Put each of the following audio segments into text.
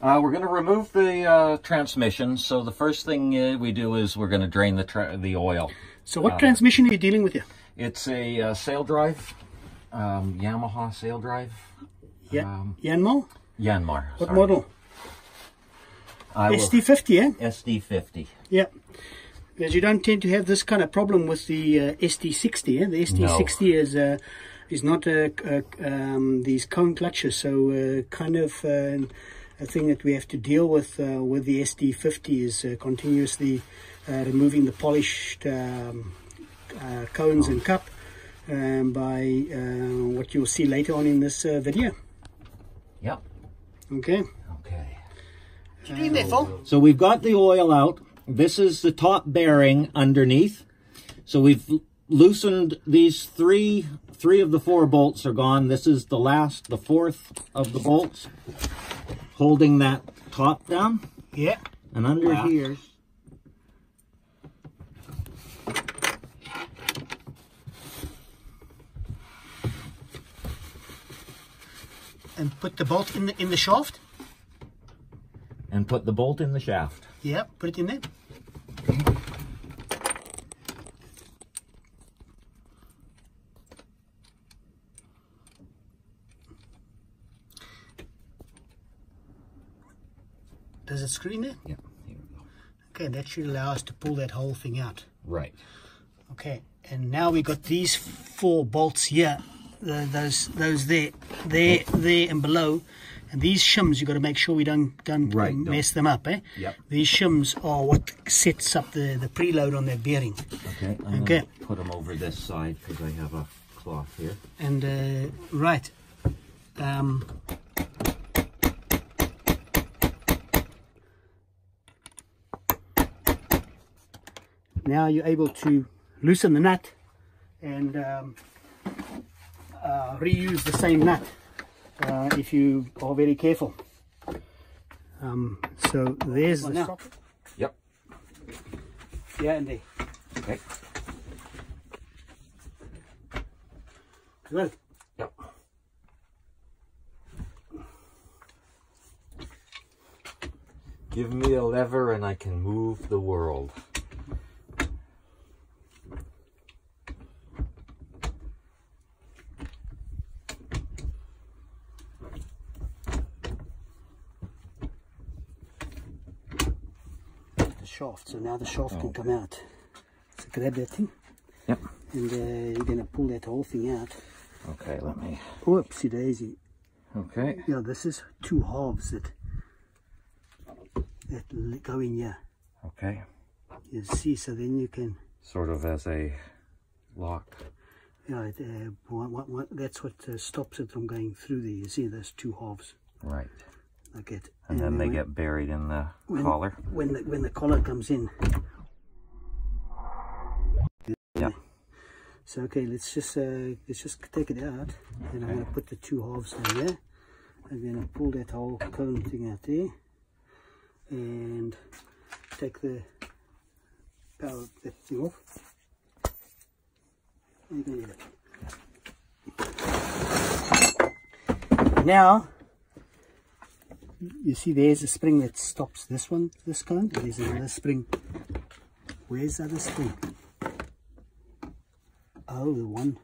Uh, we're going to remove the uh, transmission. So the first thing uh, we do is we're going to drain the the oil. So what transmission are you dealing with here? It's a uh, sail drive, um, Yamaha sail drive. Yeah, Um, Yanmar. Yanmar. What sorry. model? I will- SD50, yeah? SD50. Yeah. Because you don't tend to have this kind of problem with the uh, SD60. Eh? The SD60 is uh, is not um, these cone clutches, so uh, kind of uh, a thing that we have to deal with uh, with the SD50 is uh, continuously uh, removing the polished um, uh, cones and cup um, by uh, what you'll see later on in this uh, video. Yep. Okay. Okay. What you doing there, Phil? So we've got the oil out. This is the top bearing underneath. So we've loosened these three, three of the four bolts are gone. This is the last, the fourth of the bolts holding that top down. Yeah. And under Wow. here, And put the bolt in the in the shaft. and put the bolt in the shaft. Yeah, put it in there. Does it screw in there? Yeah, here we go. Okay, that should allow us to pull that whole thing out. Right. Okay, and now we got these four bolts here, the, those those there, there, there, and below, and these shims you've got to make sure we don't don't Right, mess them up, eh? Yep. These shims are what sets up the the preload on that bearing, Okay. I'm Okay. put them over this side because I have a cloth here. and uh, right. Um, now you're able to loosen the nut and um, uh, reuse the same nut uh, if you are very careful. Um, so there's the socket. Yep. Yeah, and there. Okay. Good. Yep. Give me a lever and I can move the world. The shaft. So now the shaft can come out. So grab that thing. Yep. and uh, you're going to pull that whole thing out. Okay, let me. Oopsie daisy. Okay. Yeah, this is two halves that that go in here. Okay. You see, so then you can, Sort of as a lock. know, it, uh, one, one, one, that's what uh, stops it from going through there. You see, there's two halves Right. It. And then they when, get buried in the when, collar. when the when the collar comes in. Yeah. So okay, let's just uh, let's just take it out, and I'm going to put the two halves in there. I'm going to pull that whole cone thing out there, and take the power that thing off. And you can get it. Now, you see there's a spring that stops this one, this cone. There's another spring. Where's the other spring? Oh, the one.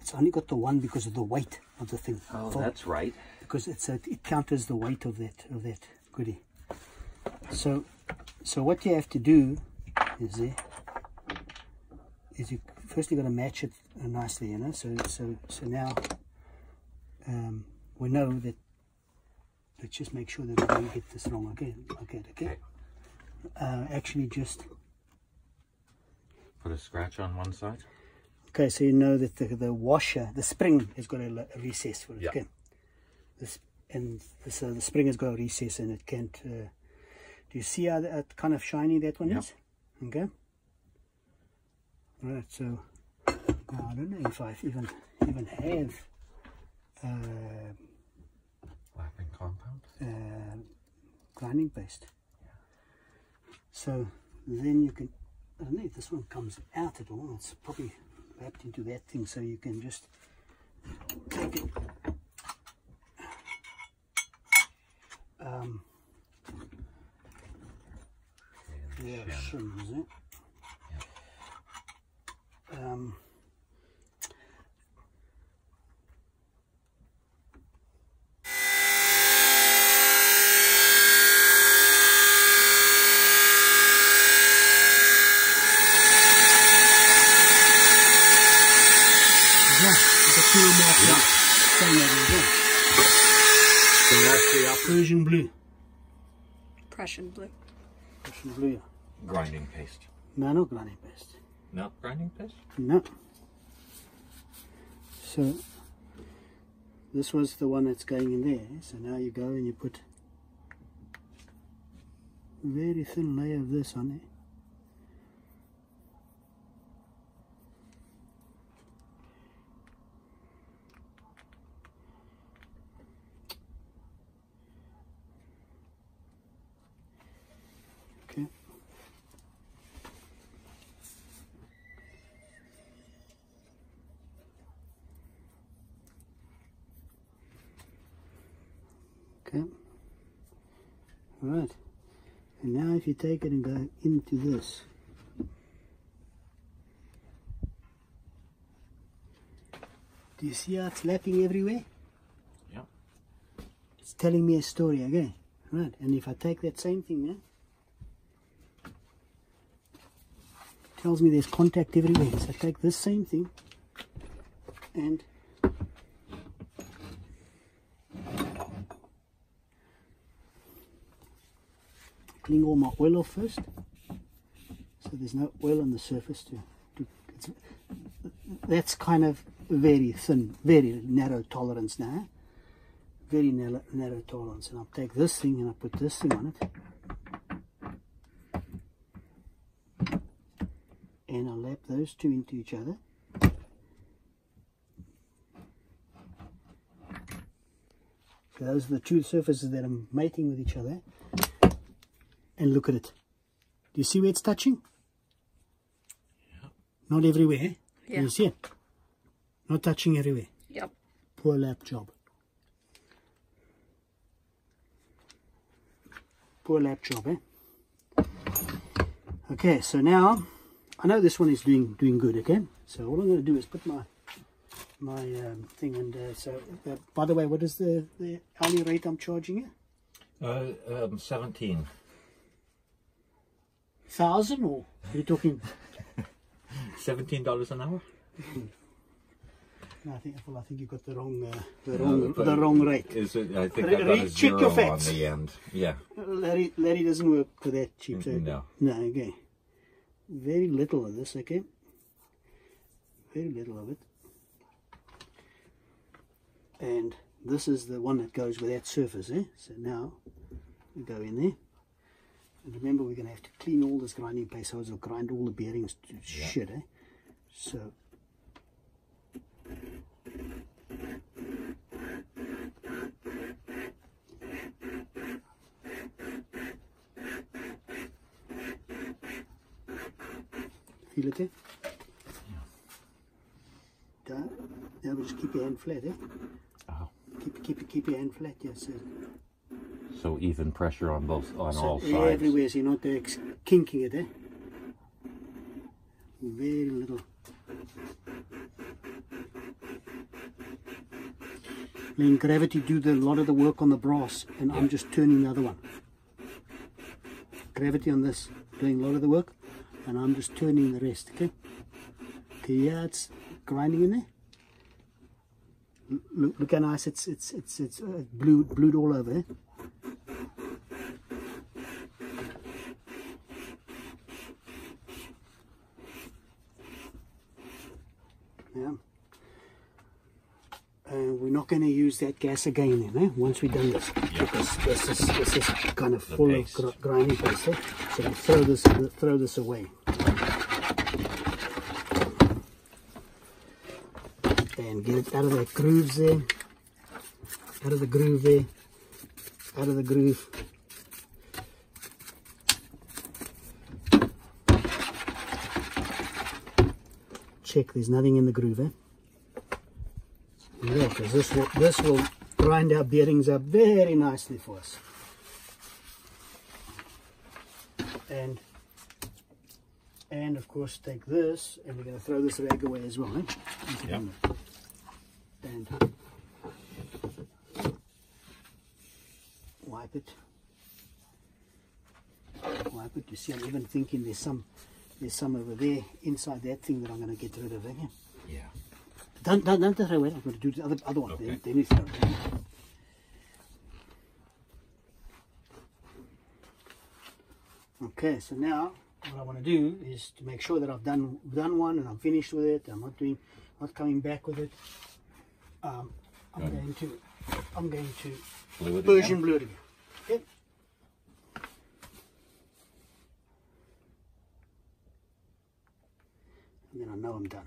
It's only got the one because of the weight of the thing. Oh, Full. that's right. because it's a, it counters the weight of that of that goodie. So, so what you have to do is there is you first you got to match it nicely, you know. So so so now um, we know that. Let's just make sure that we don't get this wrong again. Okay, okay. Uh, actually, just Put a scratch on one side. Okay, so you know that the, the washer, the spring has got a, a recess for it. Yeah. Okay. This and so the spring has got a recess and it can't. Uh, do you see how, that kind of shiny that one is? Okay. Right. So I don't know if I even even have uh. Uh, grinding paste. So then you can. I don't know if this one comes out at all. It's probably wrapped into that thing, so you can just take it. Um, yeah, shim, is it? Um, yeah, the two more Yeah. Same as well. So that's the upper Persian blue. Prussian blue. Persian blue. grinding paste. No, not grinding paste. Not grinding paste? No. So this was the one that's going in there. So now you go and you put a very thin layer of this on there. Okay. Okay. Right. And now if you take it and go into this. Do you see how it's lapping everywhere? Yeah. It's telling me a story again. Right. And if I take that same thing now, tells me there's contact everywhere. So I take this same thing and clean all my oil off first. So there's no oil on the surface to, to that's kind of very thin very narrow tolerance now. Very narrow, narrow tolerance. And I'll take this thing and I'll put this thing on it. And I'll lap those two into each other. So those are the two surfaces that are mating with each other and look at it. Do you see where it's touching? Not everywhere. eh? Can Yeah. you see it? Not touching everywhere. Yep. Poor lap job. Poor lap job, eh? Okay, so now I know this one is doing doing good. Okay, so all I'm going to do is put my my um, thing and uh, so. Uh, by the way, what is the the hourly rate I'm charging you? Uh, um, 17. Thousand or are you talking? $17 an hour? No, I think well, I think you got the wrong uh, the wrong but the wrong rate. Is it, I think Re- I got a check zero your on facts. the end. Yeah. Larry Larry doesn't work for that cheap. So No. no, okay. Very little of this, okay. Very little of it. And this is the one that goes with that surface, eh? So now we go in there. And remember, we're going to have to clean all this grinding paste, so it'll grind all the bearings to shit, eh? So feel it, eh? Down. Now we just keep your hand flat, eh? Oh. Keep keep keep your hand flat, yes. Sir. So even pressure on both on So all sides. everywhere, so you're not uh, kinking it, eh? Very little. Letting gravity do the lot of the work on the brass, and I'm just turning the other one. Gravity on this, doing a lot of the work, and I'm just turning the rest, okay? Okay, yeah, it's grinding in there. Look, look how nice it's it's it's it's uh, blue blued all over. Eh? Yeah. And we're not going to use that gas again then, eh? Once we've done this, because this is this is kind of full paste. of gr- grinding paste. Eh? So we throw this throw this away. And get it out of the grooves there, out of the groove there, out of the groove. Check, there's nothing in the groove, eh? Because this will, this will grind our bearings up very nicely for us. and and of course take this and we're going to throw this rag away as well. Eh? Yeah. And wipe it. Wipe it. You see, I'm even thinking there's some there's some over there inside that thing that I'm going to get rid of. Eh? Yeah. Don't, don't, don't throw it. I'm going to do the other, other one. Okay. Then, then you throw. Okay, so now what I want to do is to make sure that I've done done one and I'm finished with it. I'm not doing, not coming back with it. Um, I'm Good. going to, I'm going to Blue it Persian again? blue it again. Okay. And then I know I'm done.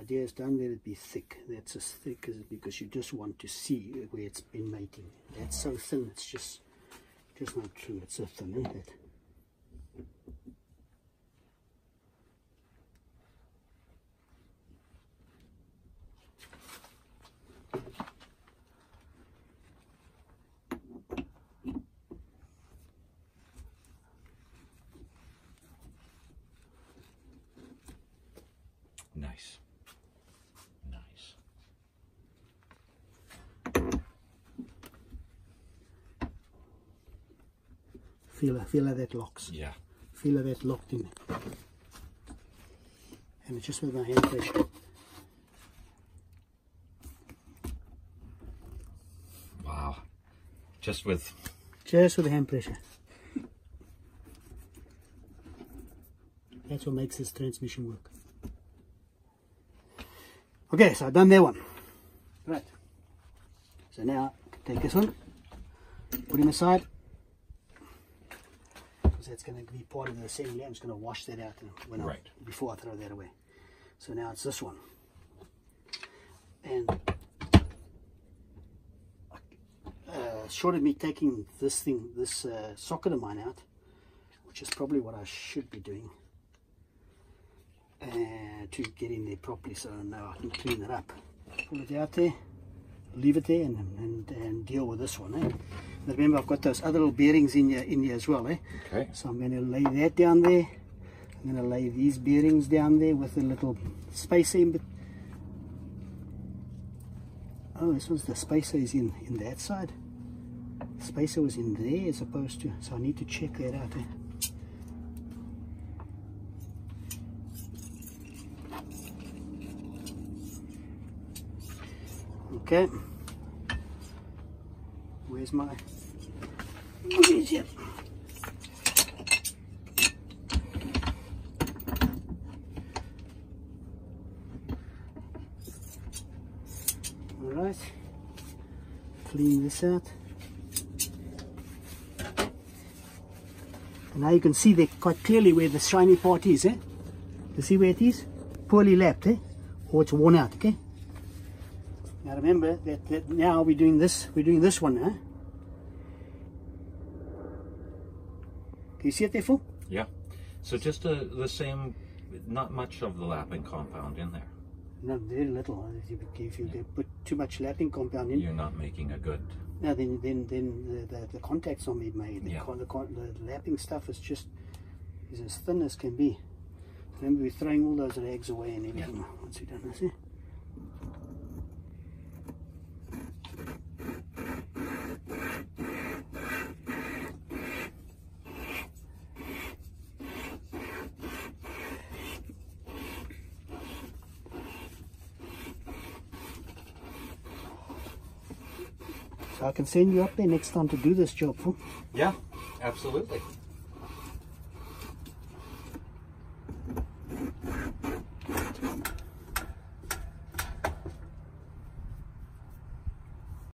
Idea is don't let it be thick. That's as thick as it because you just want to see where it's been mating. That's so thin. It's just just not true. It's so thin, isn't it? Nice. Nice. Feel feel how that locks. Yeah. Feel how that locked in. And it's just with my hand pressure. Wow. Just with Just with the hand pressure. That's what makes this transmission work. Okay, so I've done that one. Right. So now, take this one, put him aside. That's going to be part of the assembly. I'm just going to wash that out and when I- before I throw that away. So now it's this one. And uh, short of me taking this thing, this uh, socket of mine out, which is probably what I should be doing, uh, to get in there properly so now I can clean it up. Pull it out there, leave it there, and, and, and deal with this one. Eh? But remember, I've got those other little bearings in here, in here as well. Eh? Okay. So I'm going to lay that down there. I'm going to lay these bearings down there with a little spacer in. Oh, this was the spacer is in in that side. The spacer was in there as opposed to. So I need to check that out. Eh? Okay. Where's my? Where's it? All right. Clean this out. And now you can see quite clearly where the shiny part is, eh? You see where it is? Poorly lapped, eh? Or it's worn out, okay? Now remember that, that now we're doing this, we're doing this one, huh? Can you see it there, Phil? Yeah. So just uh, the same, not much of the lapping compound in there. No, very little. If you, you put too much lapping compound in, You're not making a good. no, then then then the, the, the contacts on me made. The, Yeah. con, the, the lapping stuff is just is as thin as can be. Remember, we're throwing all those rags away and everything once we're done this. Eh? I can send you up there next time to do this job, Phil. Yeah, absolutely.